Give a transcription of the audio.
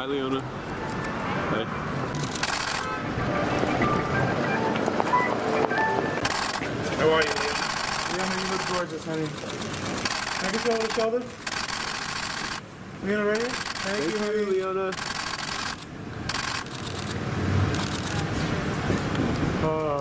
Hi, Leona. Hey. How are you, Leona? Leona, you look gorgeous, honey. Can I get you over the shoulder? Leona, right here? Thank, Thank you, honey. you, Leona. Oh.